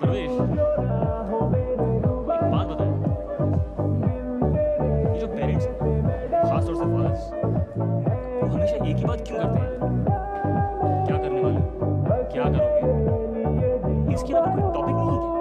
प्रवेश एक बात बताए ये जो पेरेंट्स खासतौर से फादर्स वो हमेशा एक ही बात क्यों करते हैं क्या करने वाले क्या करोगे इसके अलावा कोई टॉपिक नहीं है